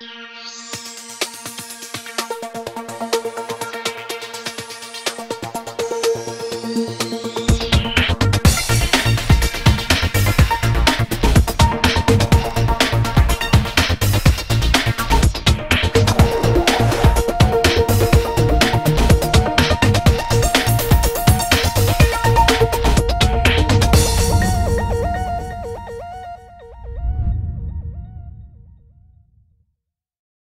Bye.